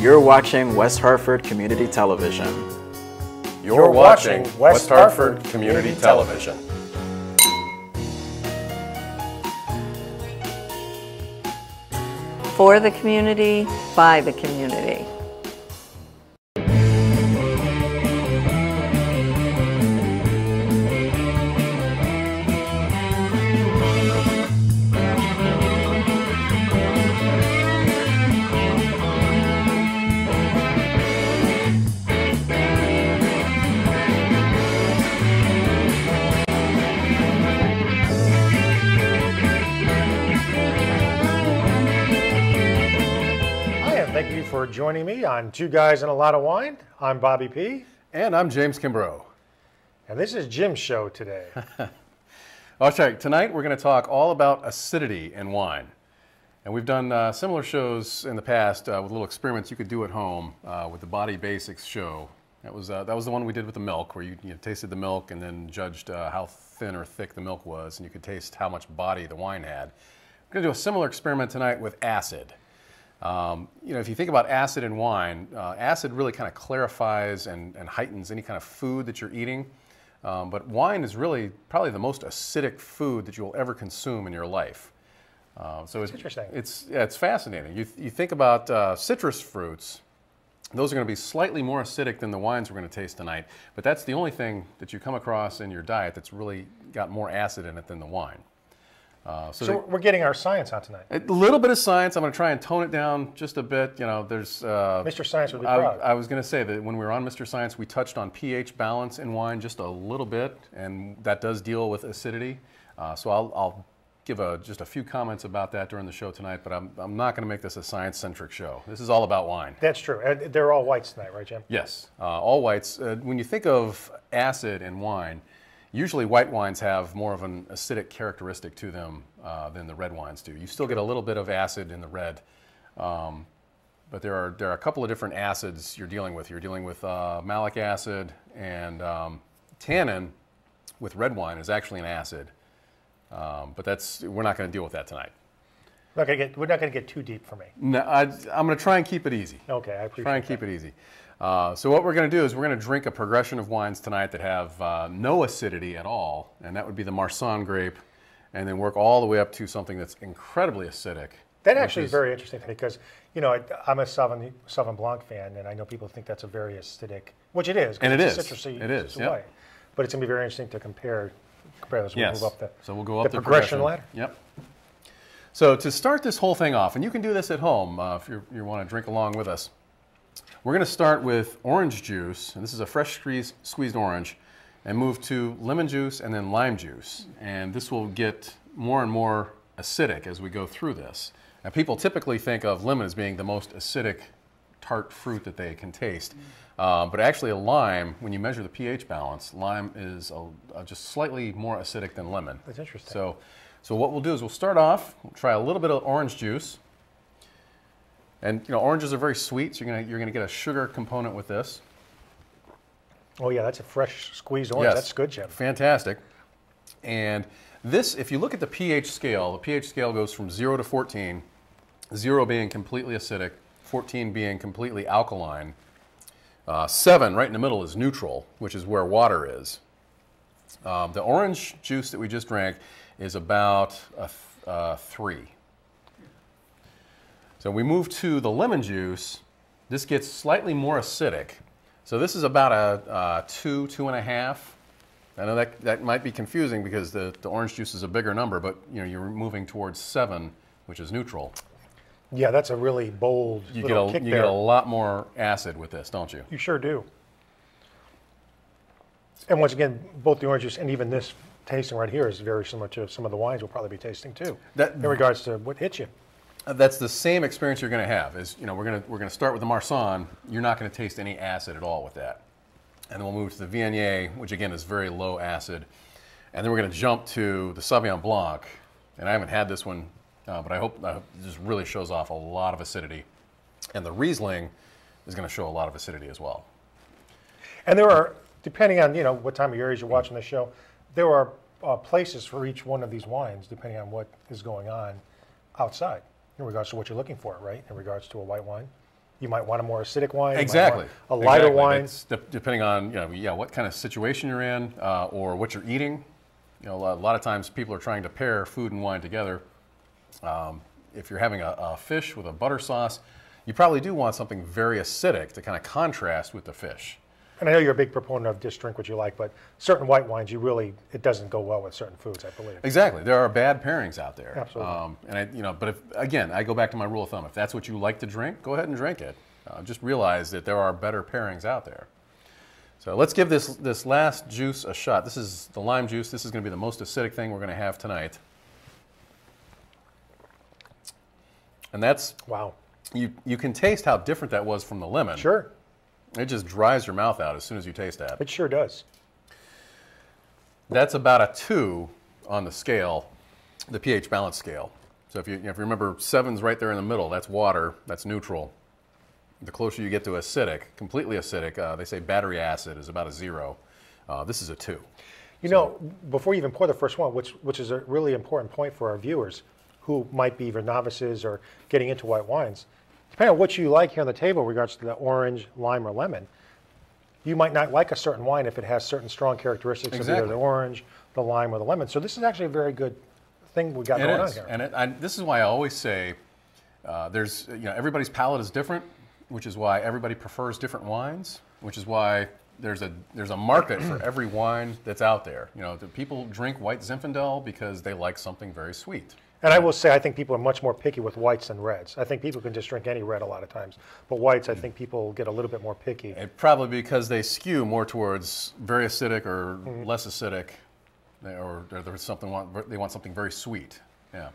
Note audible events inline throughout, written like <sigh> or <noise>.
You're watching West Hartford Community Television. You're, You're watching, watching West West Hartford Hartford Community Community Television. For the community, by the community. Me on Two Guys and a Lot of Wine. I'm Bobby P, And I'm James Kimbrough. and this is Jim's show today. <laughs> Okay, tonight we're going to talk all about acidity in wine. And we've done uh, similar shows in the past uh, with little experiments you could do at home uh, with the Body Basics show. That was, uh, that was the one we did with the milk, where you, you tasted the milk and then judged uh, how thin or thick the milk was, and you could taste how much body the wine had. We're going to do a similar experiment tonight with acid. Um, you know, if you think about acid in wine, uh, acid really kind of clarifies and, and heightens any kind of food that you're eating. Um, but wine is really probably the most acidic food that you'll ever consume in your life. Uh, so it's interesting. It's yeah, it's fascinating. You, you think about uh, citrus fruits; those are going to be slightly more acidic than the wines we're going to taste tonight. But that's the only thing that you come across in your diet that's really got more acid in it than the wine. Uh, so, So the- we're getting our science on tonight. a little bit of science. I'm going to try and tone it down just a bit. You know, there's. Uh, Mr. Science would be I, proud. I was going to say that when we were on Mr. Science, we touched on pH balance in wine just a little bit, and that does deal with acidity. Uh, so I'll, I'll give a, just a few comments about that during the show tonight, but I'm, I'm not going to make this a science-centric show. This is all about wine. That's true. They're all whites tonight, right, Jim? Yes, uh, all whites. Uh, when you think of acid in wine, usually white wines have more of an acidic characteristic to them uh, than the red wines do. You still get a little bit of acid in the red, um, but there are there are a couple of different acids you're dealing with. You're dealing with uh, malic acid and um, tannin. With red wine is actually an acid, um, but that's we're not going to deal with that tonight. Not gonna get, we're not going to get too deep for me. No, I, I'm going to try and keep it easy. Okay, I appreciate Try and keep it easy. Uh, so what we're going to do is we're going to drink a progression of wines tonight that have uh, no acidity at all, and that would be the Marsanne grape, and then work all the way up to something that's incredibly acidic. That actually is very interesting because, you know, I, I'm a Sauvignon, Sauvignon Blanc fan, and I know people think that's a very acidic, which it is. And it it's is. Citrusy, It is, it's yep. But it's going to be very interesting to compare, compare those. We'll Yes. move up the, so we'll go up the progression ladder. Yep. So to start this whole thing off, and you can do this at home uh, if you're, you want to drink along with us. We're going to start with orange juice, and this is a fresh squeezed orange, and move to lemon juice and then lime juice. And this will get more and more acidic as we go through this. Now, people typically think of lemon as being the most acidic tart fruit that they can taste. Um, but actually, a lime, when you measure the pH balance, lime is a, a just slightly more acidic than lemon. That's interesting. So, so what we'll do is we'll start off, we'll try a little bit of orange juice. And you know, oranges are very sweet, so you're gonna you're gonna get a sugar component with this. Oh, yeah, that's a fresh squeezed orange. Yes. That's good, Jim. Fantastic. And this, if you look at the pH scale, the pH scale goes from zero to 14, zero being completely acidic, 14 being completely alkaline. Uh, seven, right in the middle, is neutral, which is where water is. Um, the orange juice that we just drank is about a th- uh, three. So we move to the lemon juice. This gets slightly more acidic. So this is about a, uh two, two and a half. I know that, that might be confusing because the, the orange juice is a bigger number, but you know you're moving towards seven, which is neutral. Yeah, that's a really bold You get a you there. get a lot more acid with this, don't you? You sure do. And once again, both the orange juice and even this tasting right here is very similar to some of the wines we'll probably be tasting too. That- in regards to what hits you. That's the same experience you're going to have. Is you know we're going to we're going to start with the Marsanne. You're not going to taste any acid at all with that, and then we'll move to the Viognier, which again is very low acid, and then we're going to jump to the Sauvignon Blanc. And I haven't had this one, uh, but I hope uh, just really shows off a lot of acidity, and the Riesling is going to show a lot of acidity as well. And there are, depending on you know what time of year is you're watching the show, there are uh, places for each one of these wines depending on what is going on outside in regards to what you're looking for, right? In regards to a white wine. You might want a more acidic wine. Exactly. A lighter Exactly. wine. It's de- depending on you know, yeah, what kind of situation you're in uh, or what you're eating. You know, a lot, a lot of times people are trying to pair food and wine together. Um, if you're having a, a fish with a butter sauce, you probably do want something very acidic to kind of contrast with the fish. And I know you're a big proponent of just drink what you like, but certain white wines, you really, it doesn't go well with certain foods, I believe. Exactly. There are bad pairings out there. Absolutely. Um, and I, you know, but if again, I go back to my rule of thumb: if that's what you like to drink, go ahead and drink it. Uh, just realize that there are better pairings out there. So let's give this this last juice a shot. This is the lime juice. This is going to be the most acidic thing we're going to have tonight. And that's Wow. you. You can taste how different that was from the lemon. Sure. It just dries your mouth out as soon as you taste that. It sure does. That's about a two on the scale, the pH balance scale. So if you, if you remember, seven's right there in the middle. That's water. That's neutral. The closer you get to acidic, completely acidic, uh, they say battery acid is about a zero. Uh, this is a two. You know, before you even pour the first one, which, which is a really important point for our viewers who might be either novices or getting into white wines, depending on what you like here on the table in regards to the orange, lime, or lemon, you might not like a certain wine if it has certain strong characteristics of either the orange, the lime, or the lemon. So this is actually a very good thing we got It going is, on here. and it, I, this is why I always say uh, there's you know everybody's palate is different, which is why everybody prefers different wines, which is why there's a there's a market for every wine that's out there. You know, the people drink white Zinfandel because they like something very sweet. And I will say, I think people are much more picky with whites than reds. I think people can just drink any red a lot of times. But whites, I think people get a little bit more picky. It probably because they skew more towards very acidic or Mm-hmm. less acidic, or, or there's something want, they want something very sweet. Yeah.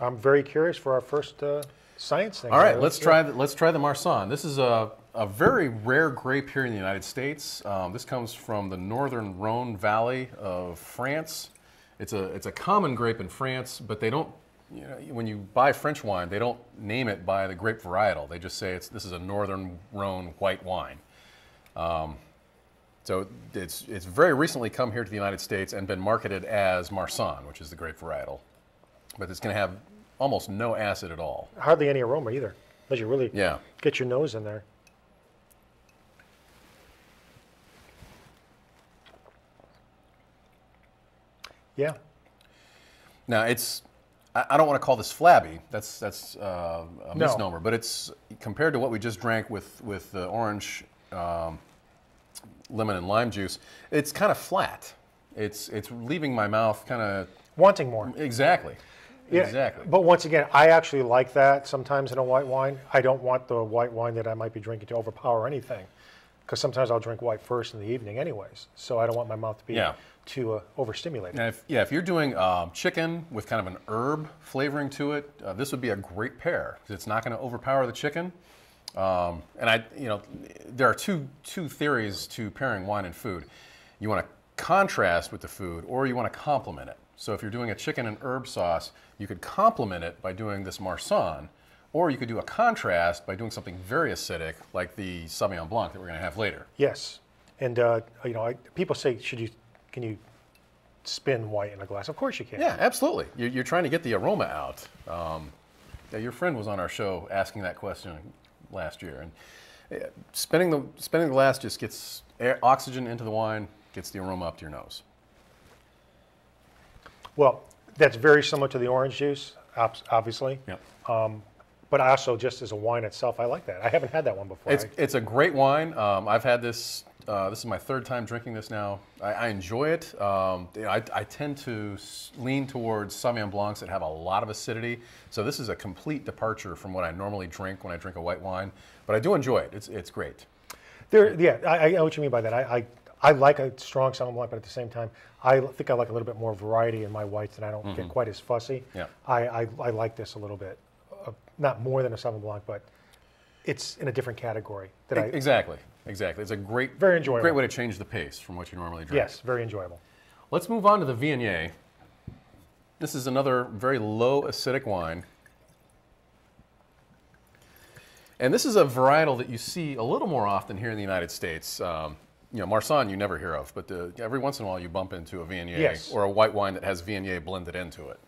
I'm very curious for our first uh, science thing. All right, let's try the, let's try the Marsanne. This is a, a very rare grape here in the United States. Um, this comes from the northern Rhone Valley of France. It's a it's a common grape in France, but they don't. You know, when you buy French wine, they don't name it by the grape varietal. They just say it's this is a northern Rhone white wine. Um, so it's it's very recently come here to the United States and been marketed as Marsanne, which is the grape varietal. But it's going to have almost no acid at all. Hardly any aroma either, unless you really Yeah. get your nose in there. Yeah, Now it's, I don't want to call this flabby. That's that's uh, a No. misnomer. But it's compared to what we just drank with with the orange, um, lemon and lime juice. It's kind of flat. It's it's leaving my mouth kind of wanting more. exactly. Yeah, Exactly. But once again, I actually like that sometimes in a white wine. I don't want the white wine that I might be drinking to overpower anything. Because sometimes I'll drink white first in the evening, anyways. So I don't want my mouth to be Yeah. too uh, overstimulated. If, yeah, if you're doing um, chicken with kind of an herb flavoring to it, uh, this would be a great pair because it's not going to overpower the chicken. Um, and I, you know, there are two two theories to pairing wine and food. You want to contrast with the food, or you want to complement it. So if you're doing a chicken and herb sauce, you could complement it by doing this Marsanne, or you could do a contrast by doing something very acidic, like the Sauvignon Blanc that we're going to have later. Yes, and uh, you know, I, people say, should you, can you spin white in a glass? Of course you can. Yeah, absolutely. You're, you're trying to get the aroma out. Um, yeah, your friend was on our show asking that question last year, and uh, spinning the spinning the glass just gets air, oxygen into the wine, gets the aroma up to your nose. Well, that's very similar to the orange juice, obviously. Yep. But also, just as a wine itself, I like that. I haven't had that one before. It's, I- it's a great wine. Um, I've had this. Uh, this is my third time drinking this now. I, I enjoy it. Um, I, I tend to lean towards Sauvignon Blancs that have a lot of acidity. So this is a complete departure from what I normally drink when I drink a white wine. But I do enjoy it. It's, it's great. There, yeah, I, I know what you mean by that. I, I, I like a strong Sauvignon Blanc, but at the same time, I think I like a little bit more variety in my whites, and I don't get quite as fussy. Yeah. I, I, I like this a little bit, not more than a Sauvignon Blanc, but it's in a different category. That I, Exactly, exactly. It's a great, Very enjoyable. great way to change the pace from what you normally drink. yes, very enjoyable. Let's move on to the Viognier. This is another very low acidic wine. And this is a varietal that you see a little more often here in the United States. Um, you know, Marsanne you never hear of, but uh every once in a while you bump into a Viognier Yes. or a white wine that has Viognier blended into it.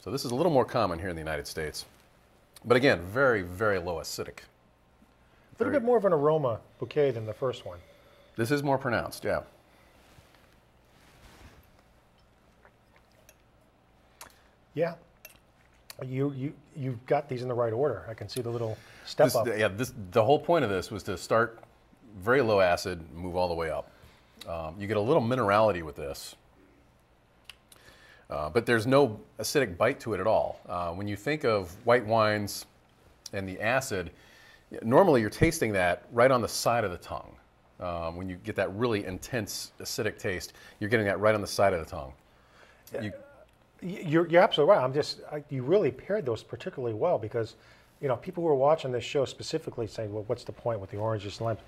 So this is a little more common here in the United States. But again, very, very low acidic. A little bit more of an aroma bouquet than the first one. This is more pronounced, yeah. Yeah. You, you, you've got these in the right order. I can see the little step This, up. yeah, this, the whole point of this was to start very low acid, move all the way up. Um, you get a little minerality with this, uh, but there's no acidic bite to it at all. Uh, when you think of white wines and the acid, normally you're tasting that right on the side of the tongue. Um, when you get that really intense acidic taste, you're getting that right on the side of the tongue. You, you're, you're absolutely right. I'm just, I, you really paired those particularly well because, you know, people who are watching this show specifically saying, well, what's the point with the oranges and limes?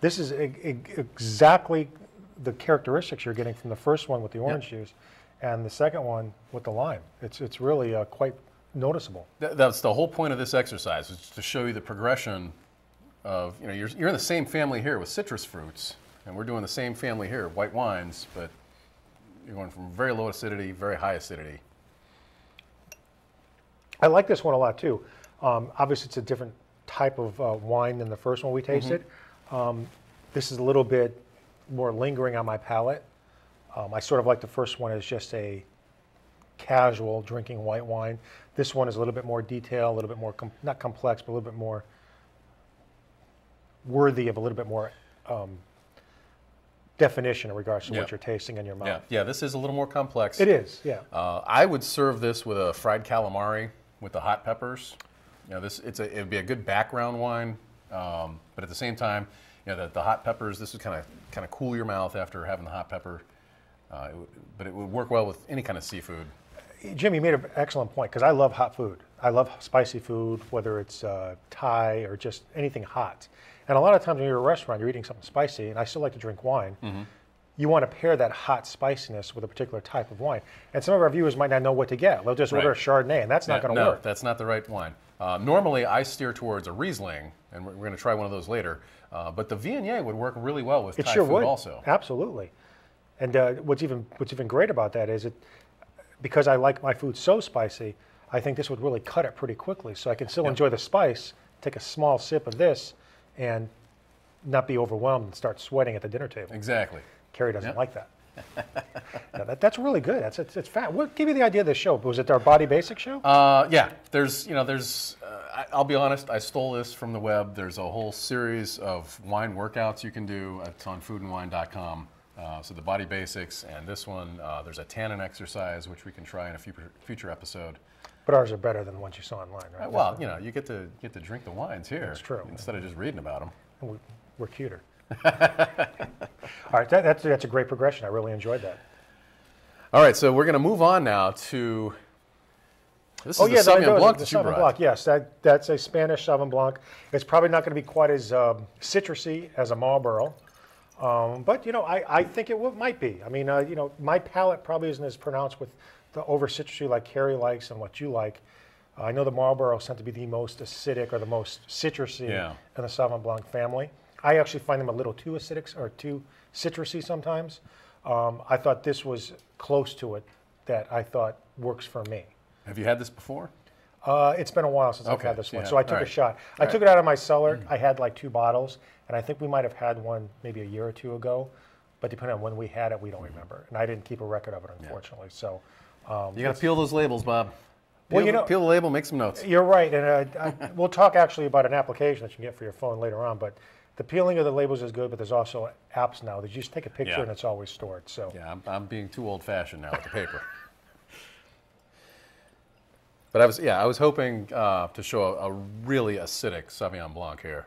This is e- e- exactly the characteristics you're getting from the first one with the orange juice and the second one with the lime. It's, it's really uh, quite noticeable. Th- That's the whole point of this exercise, is to show you the progression of, you know, you're, you're in the same family here with citrus fruits, and we're doing the same family here, white wines, but you're going from very low acidity, very high acidity. I like this one a lot too. Um, obviously, it's a different type of uh, wine than the first one we tasted. Um, this is a little bit more lingering on my palate. Um, I sort of like the first one as just a casual drinking white wine. This one is a little bit more detailed, a little bit more com- not complex, but a little bit more worthy of a little bit more um, definition in regards to Yeah. what you're tasting in your mouth. Yeah, yeah, this is a little more complex. It is, yeah. Uh, I would serve this with a fried calamari with the hot peppers. You know, this it's a, it'd be a good background wine, um, but at the same time, you know, the, the hot peppers. This would kind of kind of cool your mouth after having the hot pepper. Uh, it would, but it would work well with any kind of seafood. Jim, you made an excellent point because I love hot food. I love spicy food, whether it's uh, Thai or just anything hot. And a lot of times when you're at a restaurant, you're eating something spicy, and I still like to drink wine. You want to pair that hot spiciness with a particular type of wine. And some of our viewers might not know what to get. They'll just order a Chardonnay, and that's not going to no, work. that's not the right wine. Uh, normally, I steer towards a Riesling, and we're, we're going to try one of those later. Uh, but the Viognier would work really well with It Thai sure food would. also. Absolutely. And uh, what's even what's even great about that is it because I like my food so spicy, I think this would really cut it pretty quickly. So I can still enjoy the spice, take a small sip of this, and not be overwhelmed and start sweating at the dinner table. Exactly. Carrie doesn't Yeah. like that. <laughs> Yeah, that. That's really good. That's it's, it's fat. What gave you the idea of this show? Was it our Body Basic show? Uh, yeah, there's, you know, there's, uh, I, I'll be honest, I stole this from the web. There's a whole series of wine workouts you can do. It's on foodandwine.com. Uh, so the body basics and this one, uh, there's a tannin exercise, which we can try in a future, future episode. but ours are better than the ones you saw online, right? Uh, well, you know, you get to get to drink the wines here. That's true. Instead of just reading about them. we're, we're cuter. <laughs> All right, that, that's that's a great progression. I really enjoyed that. All right, so we're going to move on now to. This is the that- Sauvignon that Blanc the that you Sauvignon brought. Blanc, yes, that, that's a Spanish Sauvignon Blanc. It's probably not going to be quite as um, citrusy as a Marlborough, um, but you know, I, I think it might be. I mean, uh, you know, my palate probably isn't as pronounced with the over citrusy like Carrie likes and what you like. Uh, I know the Marlboroughs tend to be the most acidic or the most citrusy Yeah. in the Sauvignon Blanc family. I actually find them a little too acidic or too citrusy sometimes. Um, I thought this was close to it that I thought works for me. Have you had this before? Uh, it's been a while since I've Okay, had this one, yeah, so I took a shot. I took it out of my cellar. I had like two bottles, and I think we might have had one maybe a year or two ago. But depending on when we had it, we don't remember, and I didn't keep a record of it, unfortunately. So um, You got to peel those labels, Bob. Peel, Well, you the- know- peel the label, make some notes. you're right, and uh, I, <laughs> we'll talk actually about an application that you can get for your phone later on. But the peeling of the labels is good, but there's also apps now that you just take a picture Yeah. and it's always stored. So Yeah, I'm, I'm being too old fashioned now with the paper. <laughs> but I was, yeah, I was hoping uh, to show a, a really acidic Sauvignon Blanc here.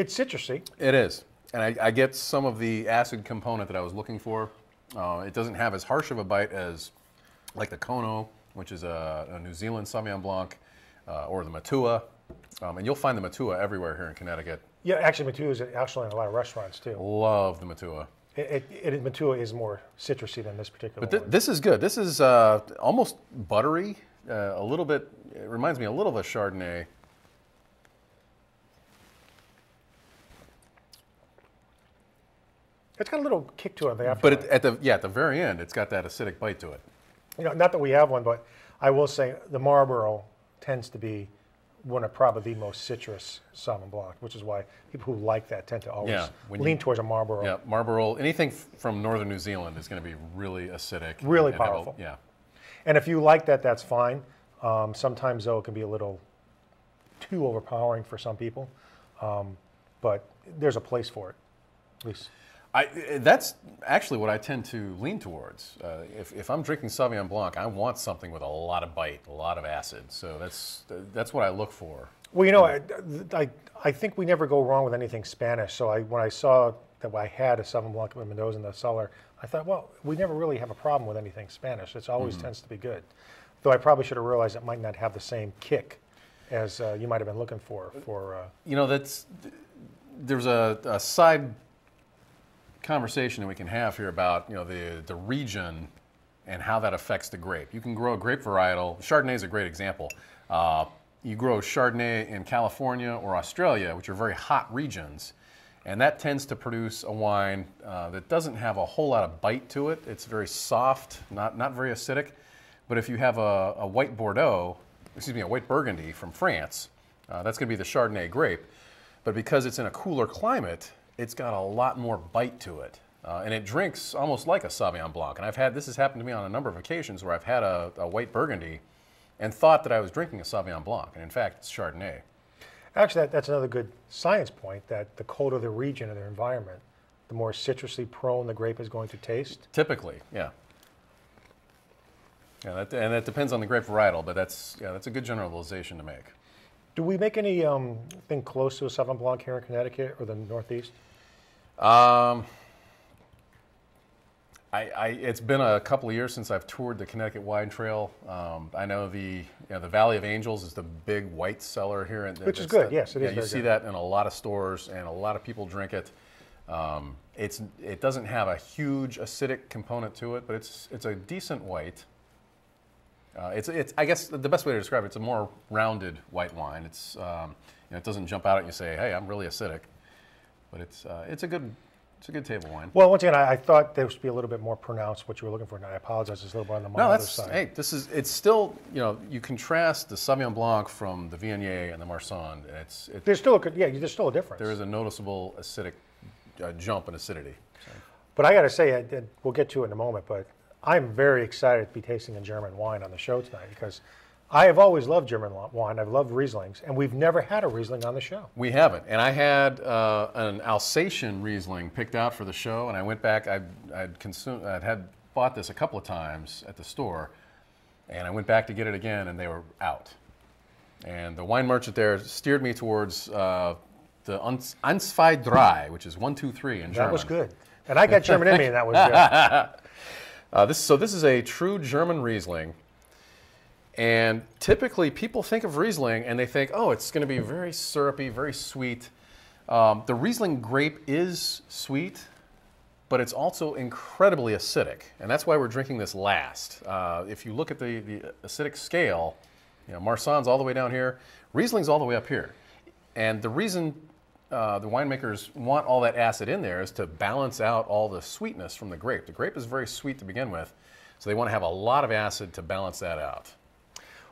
it's citrusy. It is. And I, I get some of the acid component that I was looking for. Uh, it doesn't have as harsh of a bite as like the Kono, which is a, a New Zealand Sauvignon Blanc, uh, or the Matua. Um, and you'll find the Matua everywhere here in Connecticut. Yeah, actually, Matua is actually in a lot of restaurants too. Love the Matua. It, it, it, Matua is more citrusy than this particular But thi- one. this is good. This is uh, almost buttery, uh, a little bit, it reminds me a little of a Chardonnay. It's got a little kick to it. on The But it, at the yeah, at the very end, it's got that acidic bite to it. you know, not that we have one, but I will say the Marlborough tends to be one of probably the most citrus Sauvignon Blanc, which is why people who like that tend to always Yeah, lean you- towards a Marlborough. Yeah, Marlborough, anything f- from northern New Zealand is going to be really acidic. Really and have a- powerful. yeah. And if you like that, that's fine. Um, sometimes, though, it can be a little too overpowering for some people. Um, but there's a place for it, at least. I, uh, that's actually what I tend to lean towards. Uh, if, if I'm drinking Sauvignon Blanc, I want something with a lot of bite, a lot of acid. So that's that's what I look for. Well, you know, I, I, I think we never go wrong with anything Spanish. So I, when I saw that I had a Sauvignon Blanc with Mendoza in the cellar, I thought, well, we never really have a problem with anything Spanish. It always tends to be good. Though I probably should have realized it might not have the same kick as uh, you might have been looking for. For uh, You know, that's there's a, a side conversation that we can have here about you know the the region and how that affects the grape. You can grow a grape varietal. Chardonnay is a great example. Uh, you grow Chardonnay in California or Australia, which are very hot regions, and that tends to produce a wine uh, that doesn't have a whole lot of bite to it. It's very soft, not not very acidic. But if you have a, a white Bordeaux, excuse me, a white Burgundy from France, uh, that's going to be the Chardonnay grape. But because it's in a cooler climate, it's got a lot more bite to it. Uh, and it drinks almost like a Sauvignon Blanc. And I've had this has happened to me on a number of occasions where I've had a, a white Burgundy and thought that I was drinking a Sauvignon Blanc. And in fact, it's Chardonnay. actually, that, that's another good science point that the colder the region or the environment, the more citrusy prone the grape is going to taste. Typically, yeah. Yeah, that, and that depends on the grape varietal, but that's yeah, that's a good generalization to make. Do we make anything um, close to a Sauvignon Blanc here in Connecticut or the Northeast? Um, I, I, it's been a couple of years since I've toured the Connecticut Wine Trail. Um, I know the you know, the Valley of Angels is the big white cellar here, in, Which is good, the- yes, it yeah, is You see good. that in a lot of stores, and a lot of people drink it. Um, it's it doesn't have a huge acidic component to it, but it's it's a decent white. Uh, it's, it's, I guess the best way to describe it, it's a more rounded white wine. It's, um, you know, it doesn't jump out at you and say, hey, I'm really acidic. But it's, uh, it's, a good, it's a good table wine. Well, once again, I, I thought there should be a little bit more pronounced what you were looking for, and I apologize, it's a little bit on the No, milder that's, side. hey, this is, it's still, you know, you contrast the Sauvignon Blanc from the Viognier and the Marsanne. and It's, it, There's still a, good- yeah, there's still a difference. there is a noticeable acidic uh, jump in acidity. But I got to say, and we'll get to it in a moment, but I'm very excited to be tasting a German wine on the show tonight because I have always loved German wine. I've loved Rieslings, and we've never had a Riesling on the show. We haven't. And I had uh, an Alsatian Riesling picked out for the show, and I went back. I'd, I'd, consumed, I'd had bought this a couple of times at the store, and I went back to get it again, and they were out. And the wine merchant there steered me towards uh, the Uns- Ansfei Drei, which is one, two, three in German. That was good. And I got German in me, and that was good. <laughs> Uh, this, so this is a true German Riesling. And typically people think of Riesling and they think, oh, it's going to be very syrupy, very sweet. Um, the Riesling grape is sweet, but it's also incredibly acidic. And that's why we're drinking this last. Uh, if you look at the, the acidic scale, you know, Marsanne's all the way down here, Riesling's all the way up here. And the reason uh, the winemakers want all that acid in there is to balance out all the sweetness from the grape. The grape is very sweet to begin with, so they want to have a lot of acid to balance that out.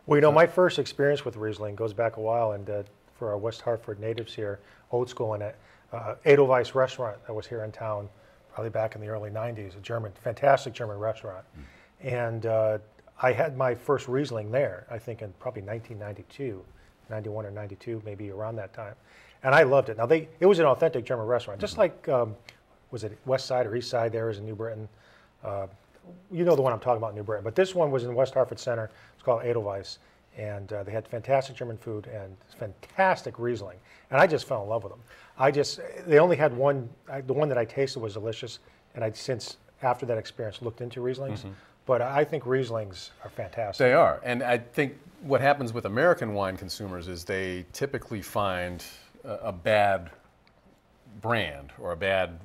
Well, you know, my first experience with Riesling goes back a while, and uh, for our West Hartford natives here, old school in it, uh, Edelweiss restaurant that was here in town, probably back in the early 90s, a German, fantastic German restaurant. And uh, I had my first Riesling there, I think in probably 1992, 91 or 92, maybe around that time. And I loved it. Now, they, it was an authentic German restaurant, just like, um, was it West Side or East Side there is in New Britain? Uh, you know the one I'm talking about in New Britain, but this one was in West Hartford Center. It's called Edelweiss, and uh, they had fantastic German food and fantastic Riesling, and I just fell in love with them. I just they only had one. I, the one that I tasted was delicious, and I since after that experience looked into Rieslings, but I think Rieslings are fantastic. They are. And I think what happens with American wine consumers is they typically find a, a bad brand or a bad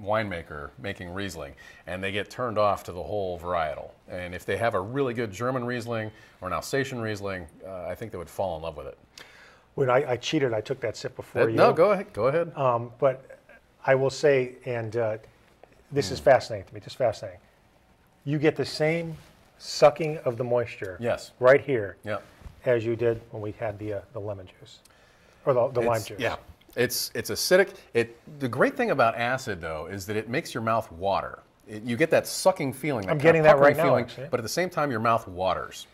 winemaker making Riesling, and they get turned off to the whole varietal. And if they have a really good German Riesling or an Alsatian Riesling, uh, I think they would fall in love with it. When I, I cheated, I took that sip before That- you. no, go ahead. Go ahead. Um, but I will say, and uh, this Hmm. is fascinating to me, just fascinating. You get the same sucking of the moisture. Yes. Right here. Yeah. As you did when we had the uh, the lemon juice, or the, the lime juice. Yeah, it's it's acidic. It the great thing about acid though is that it makes your mouth water. It, you get that sucking feeling. I'm getting that right now, actually. But at the same time, your mouth waters,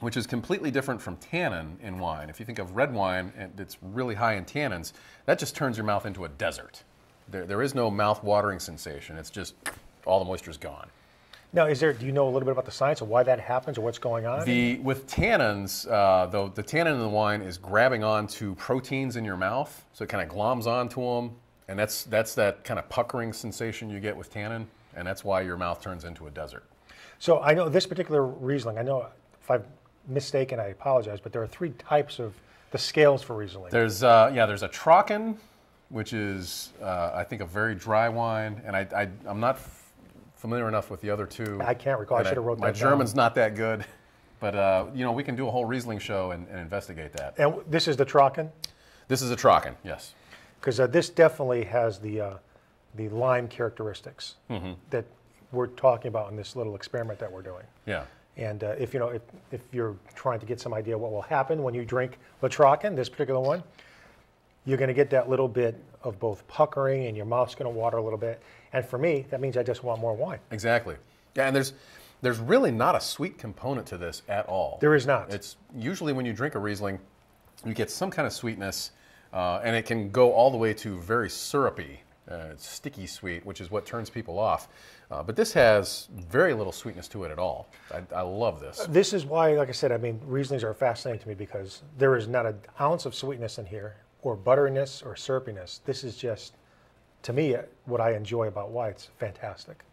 which is completely different from tannin in wine. If you think of red wine and it's really high in tannins, that just turns your mouth into a desert. There, there is no mouth watering sensation. It's just all the moisture is gone. Now, is there? Do you know a little bit about the science of why that happens or what's going on? The with tannins, uh, though, the tannin in the wine is grabbing onto proteins in your mouth, so it kind of gloms onto them, and that's that's that kind of puckering sensation you get with tannin, and that's why your mouth turns into a desert. So I know this particular Riesling. I know if I'm mistaken, I apologize, but there are three types of the scales for Riesling. There's uh, yeah, there's a Trocken, which is uh, I think a very dry wine, and I, I I'm not familiar enough with the other two. I can't recall. I should have wrote My that down. German's not that good, but uh, you know we can do a whole Riesling show and, and investigate that. and this is the Trocken, This is a Trocken, yes. because uh, this definitely has the uh, the lime characteristics Mm-hmm. that we're talking about in this little experiment that we're doing. Yeah. And uh, if you know, if, if you're trying to get some idea what will happen when you drink Latrocken, this particular one, you're going to get that little bit of both puckering, and your mouth's going to water a little bit. And for me, that means I just want more wine. Exactly. Yeah, and there's there's really not a sweet component to this at all. There is not. It's usually when you drink a Riesling, you get some kind of sweetness, uh, and it can go all the way to very syrupy, uh, sticky sweet, which is what turns people off. Uh, but this has very little sweetness to it at all. I, I love this. This is why, like I said, I mean, Rieslings are fascinating to me because there is not an ounce of sweetness in here, or butteriness, or syrupiness. This is just, to me, what I enjoy about why it's fantastic.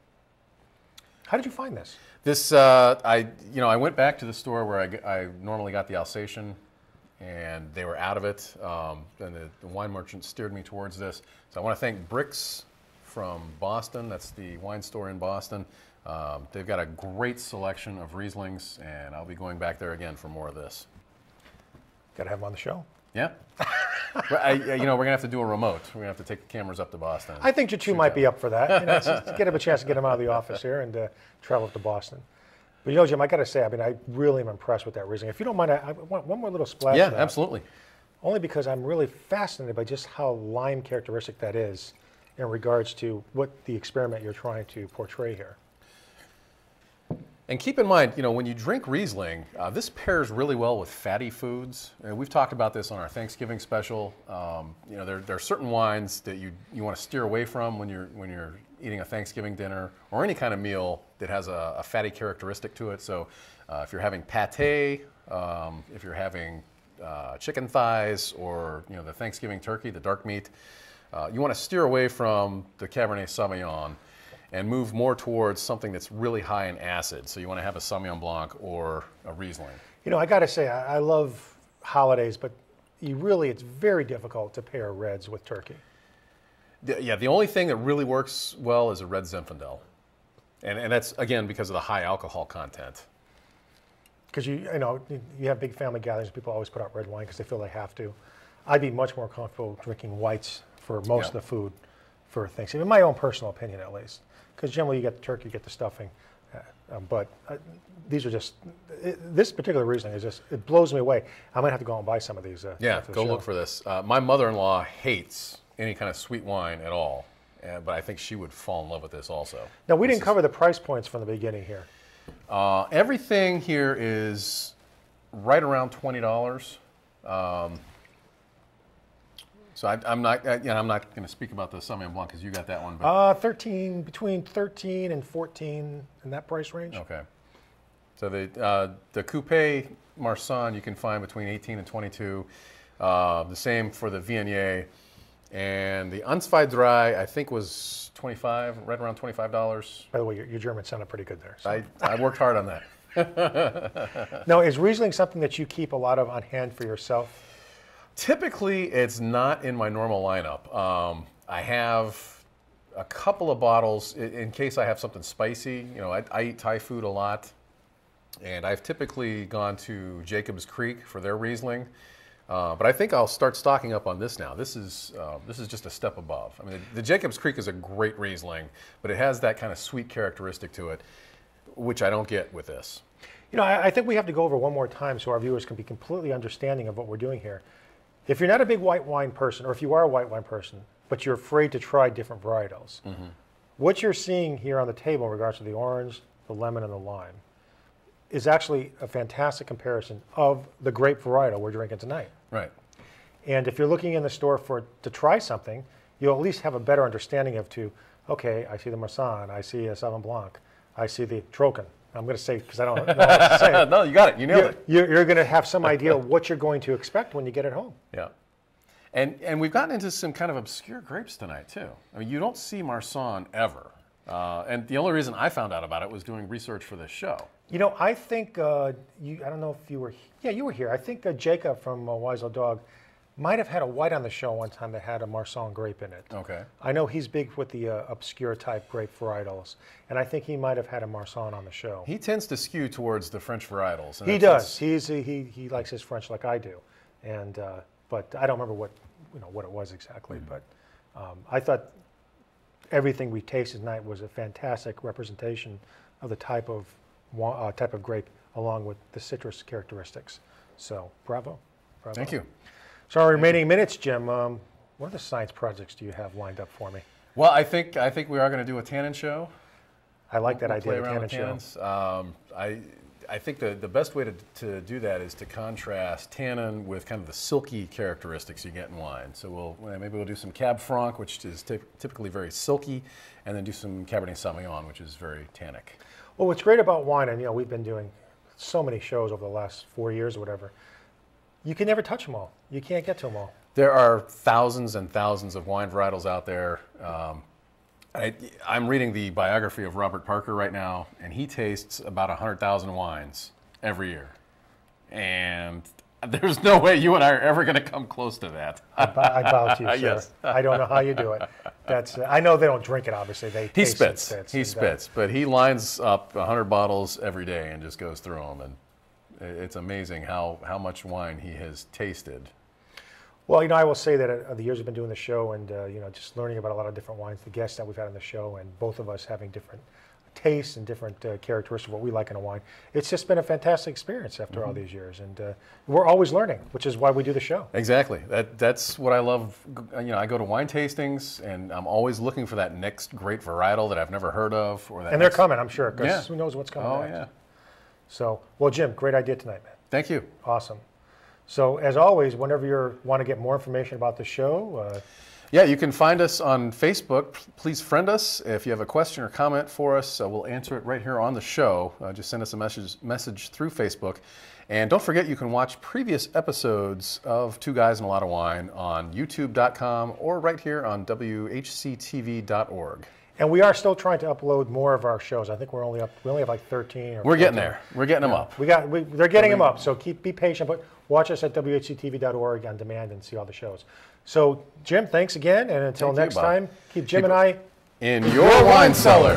How did you find this? This, uh, I, you know, I went back to the store where I normally got the Alsatian, and they were out of it. Um, and the, the wine merchant steered me towards this. So I want to thank Brix from Boston. That's the wine store in Boston. Um, they've got a great selection of Rieslings, and I'll be going back there again for more of this. Got to have him on the show. Yeah. <laughs> I, you know, we're gonna have to do a remote. We're gonna have to take the cameras up to Boston. I think Jachu might be up for that. You know, just get him a chance to get him out of the office here and uh, travel up to Boston. But you know, Jim, I got to say, I mean, I really am impressed with that Riesling. If you don't mind, I, I want one more little splash. yeah, absolutely. Only because I'm really fascinated by just how lime characteristic that is in regards to what the experiment you're trying to portray here. And keep in mind, you know, when you drink Riesling, uh, this pairs really well with fatty foods. And we've talked about this on our Thanksgiving special. Um, you know, there, there are certain wines that you, you want to steer away from when you're, when you're eating a Thanksgiving dinner or any kind of meal that has a, a fatty characteristic to it. So uh, if you're having pate, um, if you're having uh, chicken thighs or, you know, the Thanksgiving turkey, the dark meat, uh, you want to steer away from the Cabernet Sauvignon and move more towards something that's really high in acid. So you want to have a Sauvignon Blanc or a Riesling. You know, I got to say, I, I love holidays, but you really, it's very difficult to pair reds with turkey. The- yeah, the only thing that really works well is a red Zinfandel. And, and that's, again, because of the high alcohol content. Because you, you know, you have big family gatherings, people always put out red wine because they feel they have to. I'd be much more comfortable drinking whites for most of the food for Thanksgiving, in my own personal opinion at least. Because generally you get the turkey, you get the stuffing. Uh, um, but uh, these are just, it, this particular Riesling is just, it blows me away. I might have to go and buy some of these. Uh, Yeah, the go show. look for this. Uh, my mother-in-law hates any kind of sweet wine at all. Uh, but I think she would fall in love with this also. Now, we This didn't is- cover the price points from the beginning here. Uh, everything here is right around twenty dollars. Um, so I, I'm not, I, you know, I'm not going to speak about the Sauvignon Blanc because you got that one. But Uh, 13, between 13 and 14 in that price range. okay. So the uh, the Coupe Marsan you can find between 18 and 22. Uh, the same for the Viognier, and the Answeidrei I think was 25, right around 25 dollars. By the way, your, your German sounded pretty good there. so. I, I worked hard on that. <laughs> Now, is Riesling something that you keep a lot of on hand for yourself? Typically, it's not in my normal lineup. Um, I have a couple of bottles in, in case I have something spicy. You know, I, I eat Thai food a lot, and I've typically gone to Jacobs Creek for their Riesling. Uh, but I think I'll start stocking up on this now. This is uh, this is just a step above. I mean, the, the Jacobs Creek is a great Riesling, but it has that kind of sweet characteristic to it. which I don't get with this. You know, I, I think we have to go over one more time so our viewers can be completely understanding of what we're doing here. If you're not a big white wine person, or if you are a white wine person, but you're afraid to try different varietals, mm-hmm. what you're seeing here on the table in regards to the orange, the lemon, and the lime is actually a fantastic comparison of the grape varietal we're drinking tonight. Right. And if you're looking in the store for to try something, you'll at least have a better understanding of to, okay, I see the Marsanne, I see a Sauvignon Blanc, I see the Trocken. I'm going to say because I don't <laughs> know how to say no, you got it. You nailed You're, it. you're, you're going to have some <laughs> idea of what you're going to expect when you get it home. Yeah. And and we've gotten into some kind of obscure grapes tonight too. I mean, you don't see Marsanne ever. Uh, and the only reason I found out about it was doing research for this show. You know, I think uh, you. I don't know if you were. Yeah, you were here. I think uh, Jacob from uh, Wise Old Dog might have had a white on the show one time that had a Marsanne grape in it. Okay. I know he's big with the uh, obscure type grape varietals, and I think he might have had a Marsanne on the show. He tends to skew towards the French varietals. He does. He's he he likes his French like I do, and uh, but I don't remember what you know what it was exactly. But um, I thought everything we tasted tonight was a fantastic representation of the type of uh, type of grape, along with the citrus characteristics. So bravo, bravo. Thank you. So our remaining minutes, Jim. Um, what other science projects do you have lined up for me? Well, I think I think we are going to do a tannin show. I like that We'll idea. Play around with tannin show. tannins. Um, I I think the, the best way to, to do that is to contrast tannin with kind of the silky characteristics you get in wine. So we'll maybe we'll do some Cab Franc, which is typ- typically very silky, and then do some Cabernet Sauvignon, which is very tannic. Well, what's great about wine, and you know, we've been doing so many shows over the last four years or whatever. You can never touch them all. You can't get to them all. There are thousands and thousands of wine varietals out there. Um, I, I'm reading the biography of Robert Parker right now, and he tastes about 100,000 wines every year. And there's no way you and I are ever going to come close to that. I bow, I bow to you, <laughs> sir. Yes. I don't know how you do it. That's. Uh, I know they don't drink it. Obviously, they. He taste it, spits. He uh, spits. But he lines up 100 bottles every day and just goes through them. And it's amazing how, how much wine he has tasted. well, you know, I will say that uh, the years I've been doing the show, and uh, you know, just learning about a lot of different wines, the guests that we've had on the show, and both of us having different tastes and different uh, characteristics of what we like in a wine. It's just been a fantastic experience after Mm-hmm. all these years, and uh, we're always learning, which is why we do the show. Exactly. That that's what I love. You know, I go to wine tastings, and I'm always looking for that next great varietal that I've never heard of, or that. And they're coming, I'm sure, because Yeah. who knows what's coming Oh next. yeah. So, well, Jim, great idea tonight, man. Thank you. Awesome. So, as always, whenever you want to get more information about the show, uh, Yeah, you can find us on Facebook. Please friend us. If you have a question or comment for us, uh, we'll answer it right here on the show. Uh, just send us a message message through Facebook. And don't forget, you can watch previous episodes of Two Guys and a Lot of Wine on YouTube.com or right here on WHCTV.org. and we are still trying to upload more of our shows. I think we're only up. We only have like 13. Or We're getting 14. there. We're getting them up. We got. We, they're getting them up. So keep be patient, but watch us at whctv.org on demand and see all the shows. So, Jim, thanks again, and until Thank you, next Bob. time, keep Jim Keep and I In your wine cellar.